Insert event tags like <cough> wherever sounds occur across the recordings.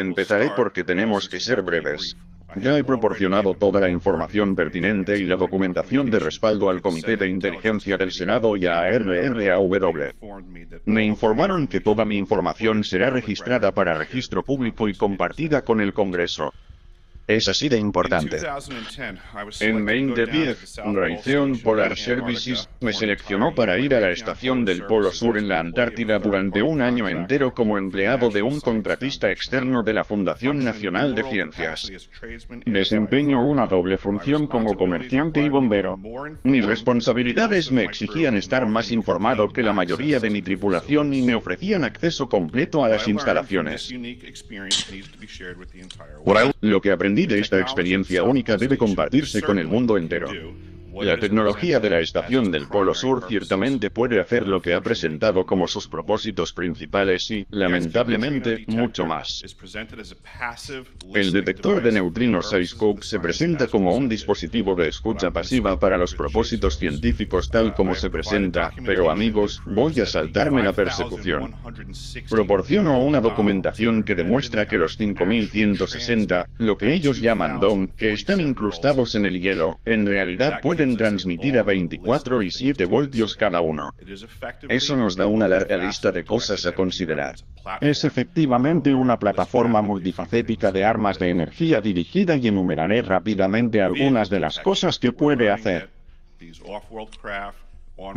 Empezaré porque tenemos que ser breves. Ya he proporcionado toda la información pertinente y la documentación de respaldo al Comité de Inteligencia del Senado y a RRAW. Me informaron que toda mi información será registrada para registro público y compartida con el Congreso. Es así de importante. En 2010, Raytheon Polar Services me seleccionó para ir a la estación del Polo Sur en la Antártida durante un año entero como empleado de un contratista externo de la Fundación Nacional de Ciencias. Desempeño una doble función como comerciante y bombero. Mis responsabilidades me exigían estar más informado que la mayoría de mi tripulación y me ofrecían acceso completo a las instalaciones. Lo que aprendí de esta experiencia única debe compartirse con el mundo entero. La tecnología de la estación del Polo Sur ciertamente puede hacer lo que ha presentado como sus propósitos principales y, lamentablemente, mucho más. El detector de neutrinos IceCook se presenta como un dispositivo de escucha pasiva para los propósitos científicos tal como se presenta, pero amigos, voy a saltarme la persecución. Proporciono una documentación que demuestra que los 5160, lo que ellos llaman DOM, que están incrustados en el hielo, en realidad pueden transmitir a 24 y 7 voltios cada uno. Eso nos da una larga lista de cosas a considerar. Es efectivamente una plataforma multifacética de armas de energía dirigida y enumeraré rápidamente algunas de las cosas que puede hacer.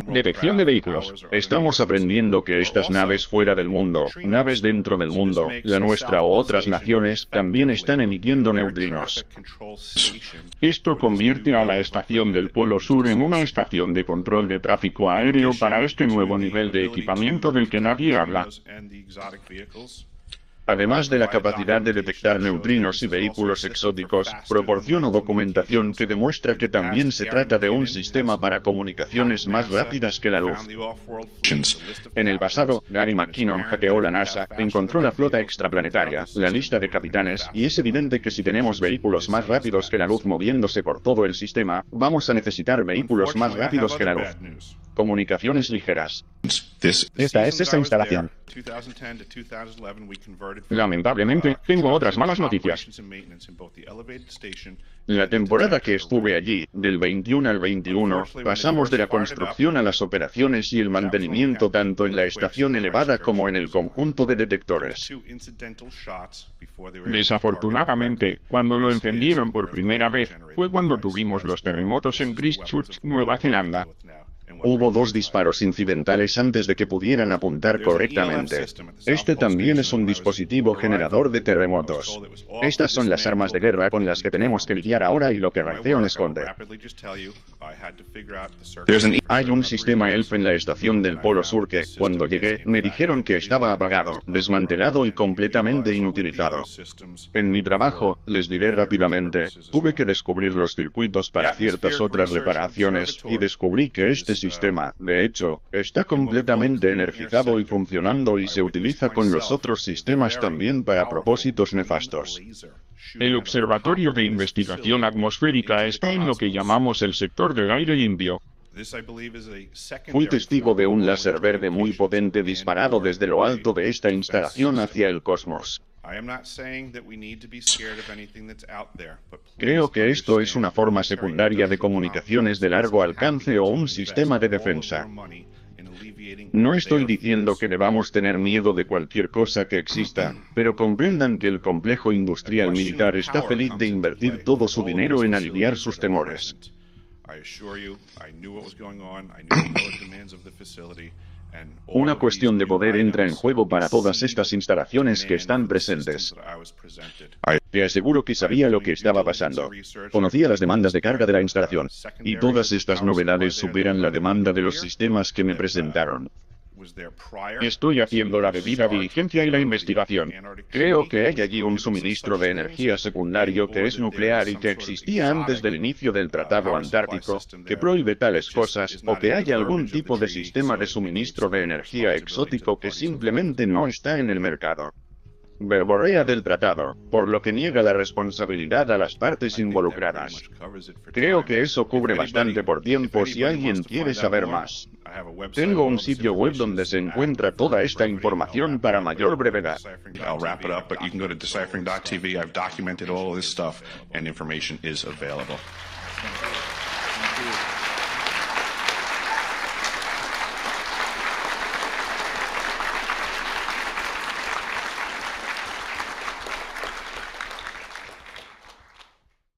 Detección de vehículos. Estamos aprendiendo que estas naves fuera del mundo, naves dentro del mundo, la nuestra o otras naciones, también están emitiendo neutrinos. Esto convierte a la estación del Polo Sur en una estación de control de tráfico aéreo para este nuevo nivel de equipamiento del que nadie habla. Además de la capacidad de detectar neutrinos y vehículos exóticos, proporciono documentación que demuestra que también se trata de un sistema para comunicaciones más rápidas que la luz. En el pasado, Gary McKinnon hackeó la NASA, encontró la flota extraplanetaria, la lista de capitanes, y es evidente que si tenemos vehículos más rápidos que la luz moviéndose por todo el sistema, vamos a necesitar vehículos más rápidos que la luz. Comunicaciones ligeras. Esta es esa instalación. Lamentablemente, tengo otras malas noticias. La temporada que estuve allí, del 21 al 21, pasamos de la construcción a las operaciones y el mantenimiento tanto en la estación elevada como en el conjunto de detectores. Desafortunadamente, cuando lo encendieron por primera vez, fue cuando tuvimos los terremotos en Christchurch, Nueva Zelanda. Hubo dos disparos incidentales antes de que pudieran apuntar correctamente. Este también es un dispositivo generador de terremotos. Estas son las armas de guerra con las que tenemos que lidiar ahora y lo que Raytheon esconde. Hay un sistema ELF en la estación del Polo Sur que, cuando llegué, me dijeron que estaba apagado, desmantelado y completamente inutilizado. En mi trabajo, les diré rápidamente, tuve que descubrir los circuitos para ciertas otras reparaciones y descubrí que este sistema sistema, de hecho, está completamente energizado y funcionando y se utiliza con los otros sistemas también para propósitos nefastos. El Observatorio de Investigación Atmosférica está en lo que llamamos el sector del aire limpio. Fui testigo de un láser verde muy potente disparado desde lo alto de esta instalación hacia el cosmos. Creo que esto es una forma secundaria de comunicaciones de largo alcance o un sistema de defensa. No estoy diciendo que debamos tener miedo de cualquier cosa que exista, <clears throat> pero comprendan que el complejo industrial militar está feliz de invertir todo su dinero en aliviar sus temores. Una cuestión de poder entra en juego para todas estas instalaciones que están presentes. Te aseguro que sabía lo que estaba pasando. Conocía las demandas de carga de la instalación. Y todas estas novedades superan la demanda de los sistemas que me presentaron. Estoy haciendo la debida diligencia y la investigación. Creo que hay allí un suministro de energía secundario que es nuclear y que existía antes del inicio del Tratado Antártico, que prohíbe tales cosas, o que hay algún tipo de sistema de suministro de energía exótico que simplemente no está en el mercado. Verborea del tratado, por lo que niega la responsabilidad a las partes involucradas. Creo que eso cubre bastante por tiempo si alguien quiere saber más. Tengo un sitio web donde se encuentra toda esta información para mayor brevedad. I'll wrap it up, but you can go to deciphering.tv. I've documented all of this stuff, and information is available. Thank you.